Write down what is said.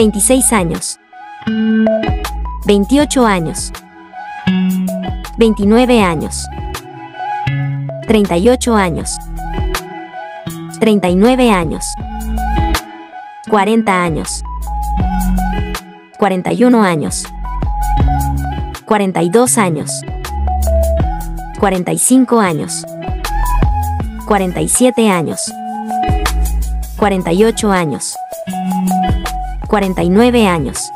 26 años. 28 años. 29 años. 38 años. 39 años. 40 años. 41 años. 42 años. 45 años. 47 años. 48 años. 49 años.